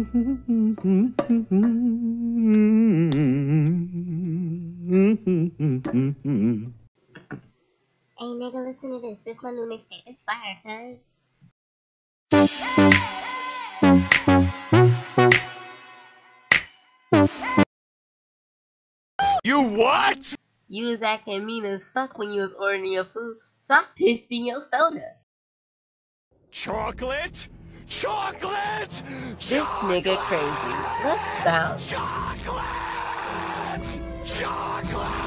Hey nigga, listen to this. This my new mixtape. It's fire, cuz. You what? You was acting mean as fuck when you was ordering your food, so I pissed in your soda. Chocolate? Chocolate! This nigga crazy. Let's bounce. Chocolate! Chocolate!